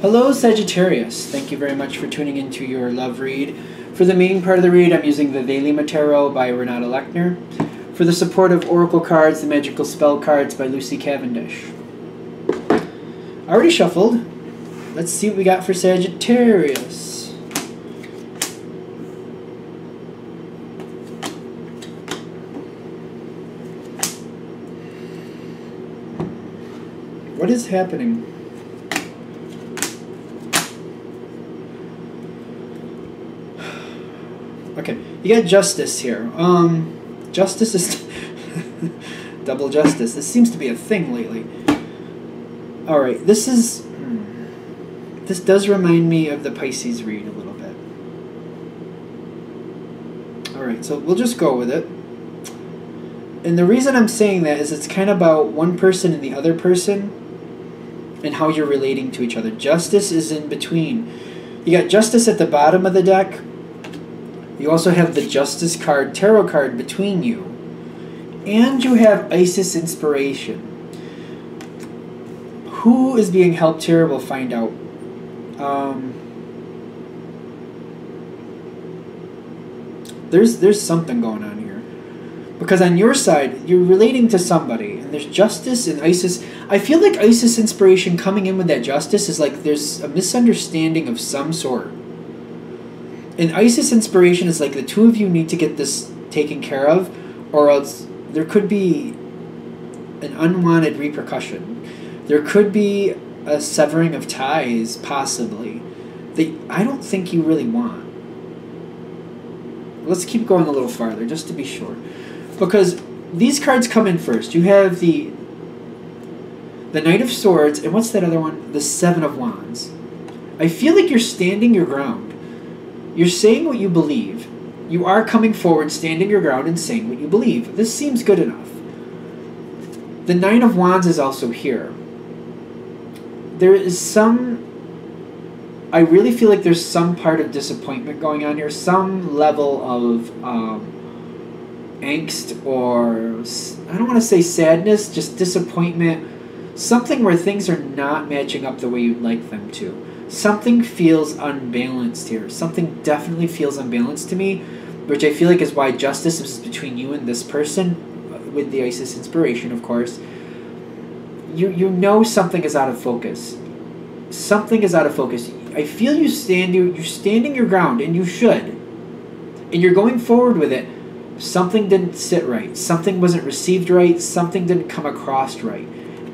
Hello, Sagittarius. Thank you very much for tuning into your love read. For the main part of the read, I'm using the Daily Tarot by Renata Lechner. For the supportive Oracle cards, the Magical Spell cards by Lucy Cavendish. I Already shuffled. Let's see what we got for Sagittarius. What is happening? Okay, you got justice here. Um, justice is double justice. This seems to be a thing lately. All right, this is hmm, this does remind me of the Pisces read a little bit. All right, so we'll just go with it. And the reason I'm saying that is it's kind of about one person and the other person and how you're relating to each other. Justice is in between. You got justice at the bottom of the deck you also have the Justice card, Tarot card between you. And you have Isis Inspiration. Who is being helped here? We'll find out. Um, there's there's something going on here. Because on your side, you're relating to somebody, and there's justice and Isis. I feel like Isis inspiration coming in with that justice is like there's a misunderstanding of some sort an ISIS inspiration is like the two of you need to get this taken care of, or else there could be an unwanted repercussion. There could be a severing of ties, possibly, that I don't think you really want. Let's keep going a little farther, just to be sure. Because these cards come in first. You have the the Knight of Swords, and what's that other one? The Seven of Wands. I feel like you're standing your ground. You're saying what you believe. You are coming forward, standing your ground, and saying what you believe. This seems good enough. The Nine of Wands is also here. There is some. I really feel like there's some part of disappointment going on here, some level of um, angst or I don't want to say sadness, just disappointment, something where things are not matching up the way you'd like them to something feels unbalanced here. Something definitely feels unbalanced to me, which I feel like is why justice is between you and this person, uh, with the Isis inspiration, of course. You you know something is out of focus. Something is out of focus. I feel you stand you you're standing your ground, and you should, and you're going forward with it. Something didn't sit right. Something wasn't received right. Something didn't come across right.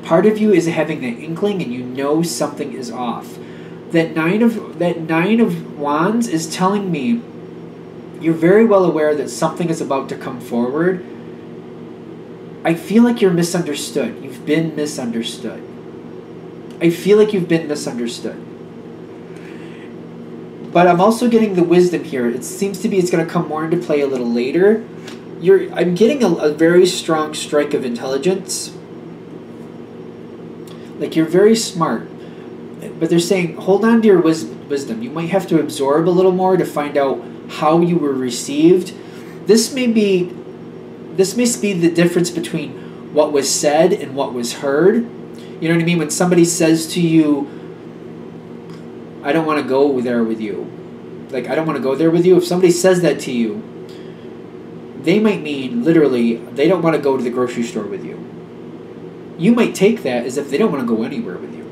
Part of you is having that inkling, and you know something is off that nine of that nine of wands is telling me you're very well aware that something is about to come forward. I feel like you're misunderstood. You've been misunderstood. I feel like you've been misunderstood. But I'm also getting the wisdom here. It seems to be it's going to come more into play a little later. You're I'm getting a, a very strong strike of intelligence. Like you're very smart but they're saying hold on to your wis- wisdom. You might have to absorb a little more to find out how you were received. This may be this may be the difference between what was said and what was heard. You know what I mean? When somebody says to you, I don't want to go there with you. Like, I don't want to go there with you. If somebody says that to you, they might mean literally, they don't want to go to the grocery store with you. You might take that as if they don't want to go anywhere with you.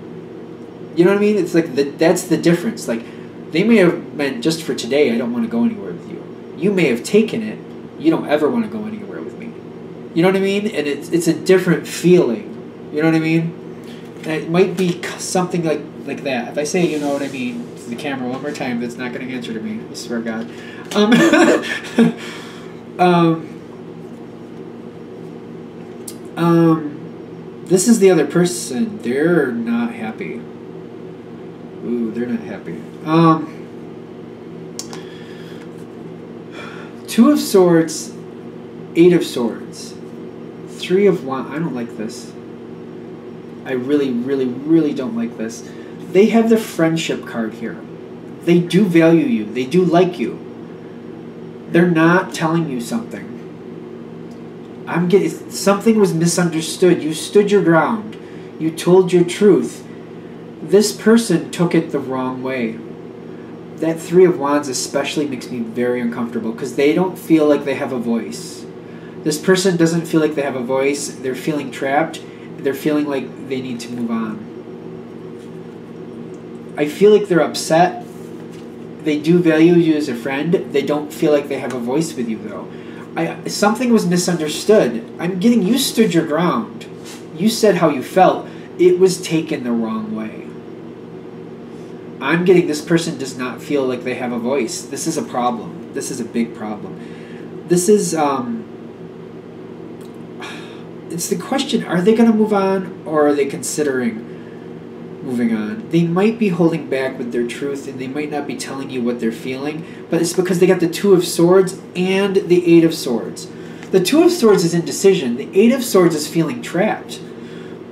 You know what I mean? It's like the, that's the difference. Like they may have meant just for today. I don't want to go anywhere with you. You may have taken it. You don't ever want to go anywhere with me. You know what I mean? And it's it's a different feeling. You know what I mean? And it might be something like like that. If I say you know what I mean to the camera one more time, that's not going to answer to me. I swear God. Um, um, um, this is the other person. They're not happy. Ooh, they're not happy. Um, two of swords, eight of swords, three of one. I don't like this. I really, really, really don't like this. They have the friendship card here. They do value you. They do like you. They're not telling you something. I'm getting something was misunderstood. You stood your ground. You told your truth this person took it the wrong way. That Three of Wands especially makes me very uncomfortable because they don't feel like they have a voice. This person doesn't feel like they have a voice. They're feeling trapped. They're feeling like they need to move on. I feel like they're upset. They do value you as a friend. They don't feel like they have a voice with you though. I something was misunderstood. I'm getting you stood your ground. You said how you felt. It was taken the wrong way. I'm getting this person does not feel like they have a voice. This is a problem. This is a big problem. This is um it's the question, are they going to move on or are they considering moving on. They might be holding back with their truth and they might not be telling you what they're feeling, but it's because they got the Two of Swords and the Eight of Swords. The Two of Swords is indecision, the Eight of Swords is feeling trapped.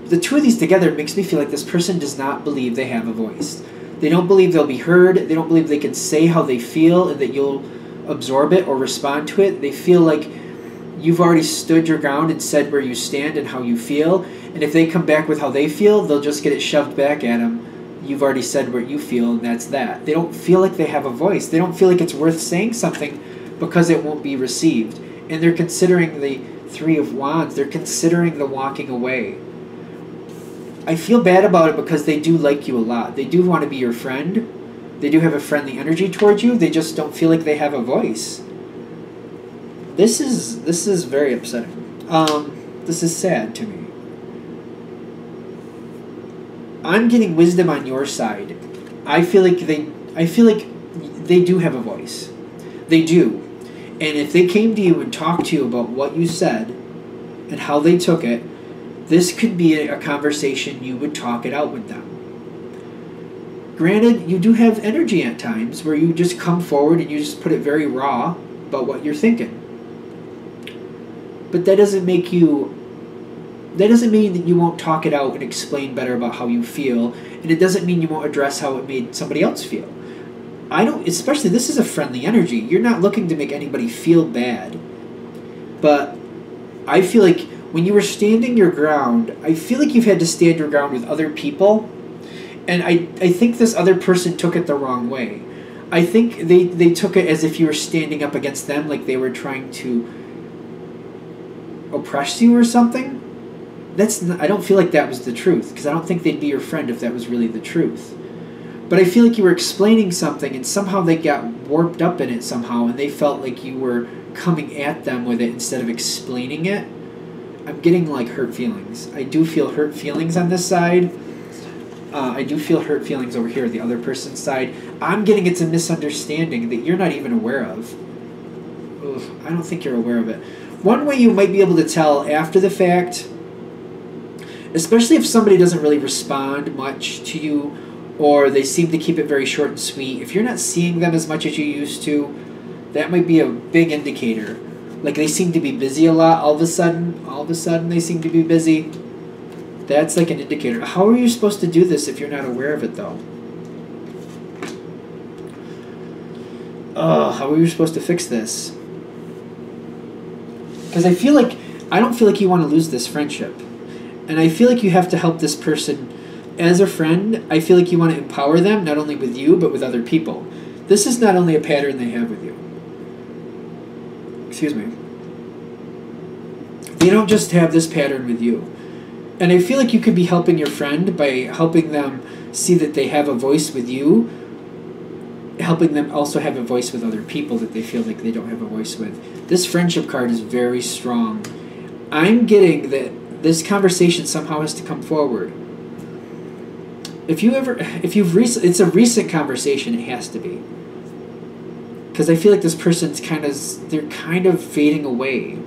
The two of these together makes me feel like this person does not believe they have a voice. They don't believe they'll be heard, they don't believe they can say how they feel and that you'll absorb it or respond to it. They feel like you've already stood your ground and said where you stand and how you feel, and if they come back with how they feel, they'll just get it shoved back at them. You've already said what you feel, and that's that. They don't feel like they have a voice. They don't feel like it's worth saying something because it won't be received. And they're considering the Three of Wands, they're considering the walking away. I feel bad about it because they do like you a lot. They do want to be your friend. They do have a friendly energy towards you. They just don't feel like they have a voice. This is this is very upsetting. Um, this is sad to me. I'm getting wisdom on your side. I feel like they I feel like they do have a voice. They do. And if they came to you and talked to you about what you said and how they took it, this could be a, conversation you would talk it out with them. Granted, you do have energy at times where you just come forward and you just put it very raw about what you're thinking. But that doesn't make you that doesn't mean that you won't talk it out and explain better about how you feel, and it doesn't mean you won't address how it made somebody else feel. I don't, especially this is a friendly energy. You're not looking to make anybody feel bad. But I feel like when you were standing your ground, I feel like you've had to stand your ground with other people. And I, I think this other person took it the wrong way. I think they, they took it as if you were standing up against them, like they were trying to oppress you or something that's not, I don't feel like that was the truth because I don't think they'd be your friend if that was really the truth. But I feel like you were explaining something and somehow they got warped up in it somehow and they felt like you were coming at them with it instead of explaining it. I'm getting like hurt feelings. I do feel hurt feelings on this side. Uh, I do feel hurt feelings over here, the other person's side. I'm getting it's a misunderstanding that you're not even aware of. Ugh, I don't think you're aware of it. One way you might be able to tell after the fact especially if somebody doesn't really respond much to you or they seem to keep it very short and sweet. If you're not seeing them as much as you used to, that might be a big indicator. Like they seem to be busy a lot all of a sudden, all of a sudden they seem to be busy. That's like an indicator. How are you supposed to do this if you're not aware of it though? Oh, how are you supposed to fix this? Because I feel like I don't feel like you want to lose this friendship. And I feel like you have to help this person as a friend. I feel like you want to empower them, not only with you, but with other people. This is not only a pattern they have with you. Excuse me. They don't just have this pattern with you. And I feel like you could be helping your friend by helping them see that they have a voice with you, helping them also have a voice with other people that they feel like they don't have a voice with. This friendship card is very strong. I'm getting that this conversation somehow has to come forward. If you ever, if you've recent, it's a recent conversation. It has to be because I feel like this person's kind of they're kind of fading away.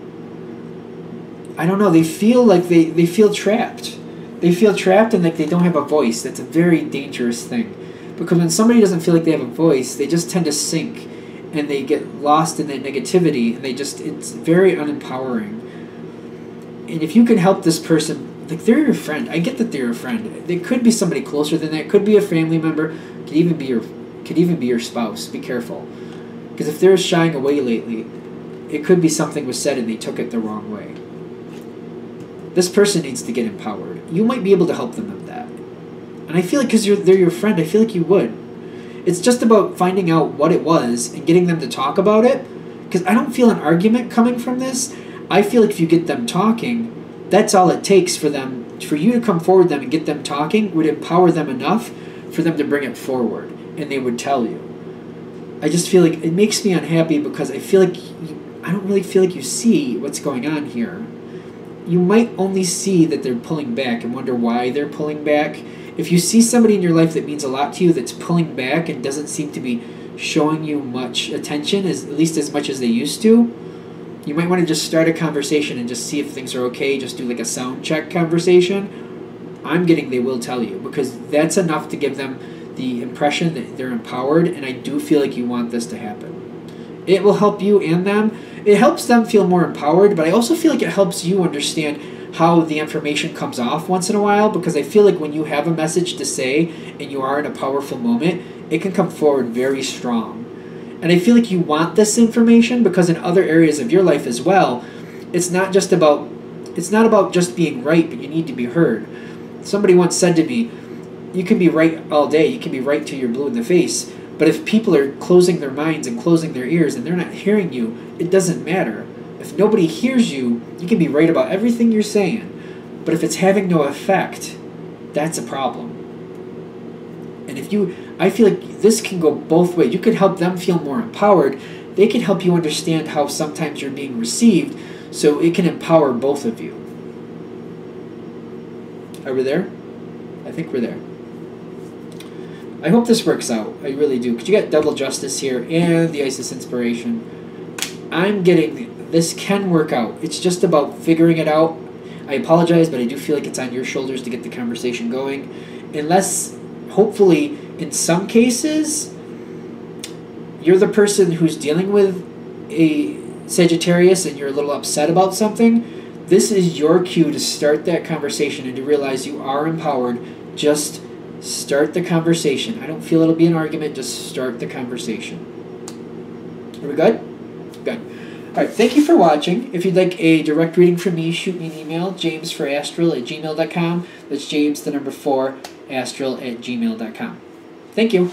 I don't know. They feel like they they feel trapped. They feel trapped and like they don't have a voice. That's a very dangerous thing, because when somebody doesn't feel like they have a voice, they just tend to sink, and they get lost in that negativity, and they just it's very unempowering and if you can help this person, like they're your friend. I get that they're your friend. They could be somebody closer than that. Could be a family member. Could even be your could even be your spouse. Be careful, because if they're shying away lately, it could be something was said and they took it the wrong way. This person needs to get empowered. You might be able to help them with that. And I feel like because they're your friend, I feel like you would. It's just about finding out what it was and getting them to talk about it. Because I don't feel an argument coming from this. I feel like if you get them talking, that's all it takes for them, for you to come forward them and get them talking would empower them enough for them to bring it forward. And they would tell you. I just feel like it makes me unhappy because I feel like you, I don't really feel like you see what's going on here. You might only see that they're pulling back and wonder why they're pulling back if you see somebody in your life that means a lot to you that's pulling back and doesn't seem to be showing you much attention, as at least as much as they used to, you might want to just start a conversation and just see if things are okay. Just do like a sound check conversation. I'm getting they will tell you because that's enough to give them the impression that they're empowered, and I do feel like you want this to happen. It will help you and them. It helps them feel more empowered, but I also feel like it helps you understand how the information comes off once in a while because I feel like when you have a message to say and you are in a powerful moment, it can come forward very strong. And I feel like you want this information because in other areas of your life as well, it's not just about it's not about just being right, but you need to be heard. Somebody once said to me, you can be right all day, you can be right till you're blue in the face, but if people are closing their minds and closing their ears and they're not hearing you, it doesn't matter if nobody hears you, you can be right about everything you're saying. But if it's having no effect, that's a problem. And if you, I feel like this can go both ways. You could help them feel more empowered. They can help you understand how sometimes you're being received, so it can empower both of you. Are we there? I think we're there. I hope this works out. I really do. Because you got double justice here and the Isis inspiration. I'm getting this can work out. It's just about figuring it out. I apologize, but I do feel like it's on your shoulders to get the conversation going. Unless, hopefully, in some cases, you're the person who's dealing with a Sagittarius and you're a little upset about something, this is your cue to start that conversation and to realize you are empowered. Just start the conversation. I don't feel it'll be an argument, just start the conversation. Are we good? Good. Alright, thank you for watching. If you'd like a direct reading from me, shoot me an email, jamesforastral at gmail.com. That's James, the number 4, astral at gmail.com. Thank you.